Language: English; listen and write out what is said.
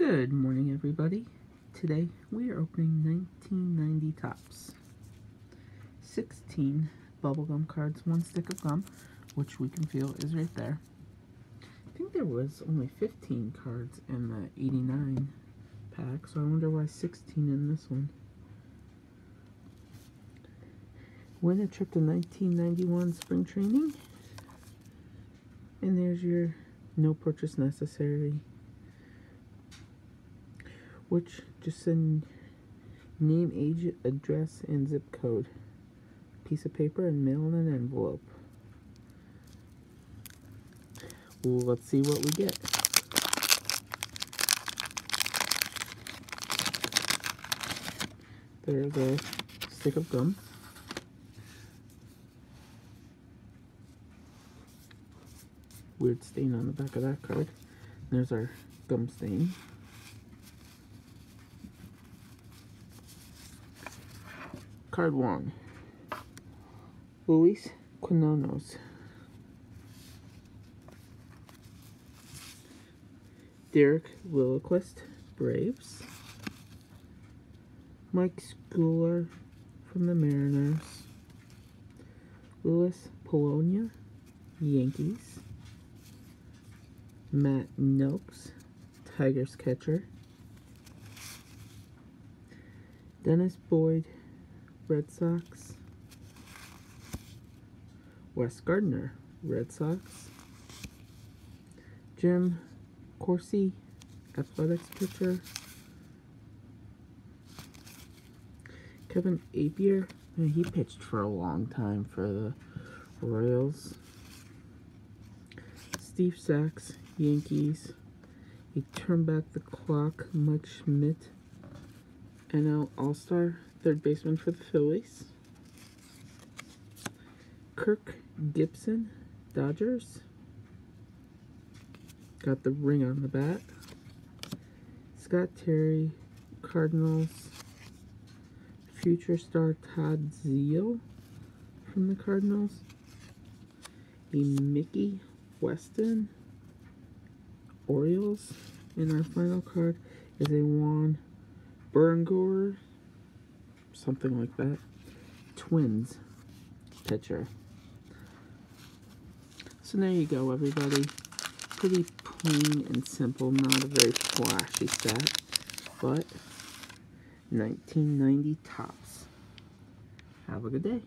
Good morning, everybody. Today we are opening 1990 Topps. 16 bubblegum cards, one stick of gum, which we can feel is right there. I think there was only 15 cards in the 89 pack, so I wonder why 16 in this one. Win a trip to 1991 spring training. And there's your no purchase necessary which just send name, age, address, and zip code. Piece of paper and mail in an envelope. Well, let's see what we get. There's a stick of gum. Weird stain on the back of that card. There's our gum stain. Card one. Luis Quinones. Derek Lilliquist, Braves. Mike Schooler from the Mariners. Louis Polonia, Yankees. Matt Nokes, Tigers catcher. Dennis Boyd, Red Sox. Wes Gardner, Red Sox. Jim Corsi, Athletics pitcher. Kevin Appier, he pitched for a long time for the Royals. Steve Sax, Yankees. He turned back the clock, Mike Schmidt, NL All-Star, third baseman for the Phillies. Kirk Gibson, Dodgers. Got the ring on the bat. Scott Terry, Cardinals. Future star Todd Zeile from the Cardinals. A Mickey Weston, Orioles. And our final card is a Juan Berenguer something like that. Twins pitcher. So there you go, everybody. Pretty plain and simple, not a very flashy set, but 1990 Topps. Have a good day.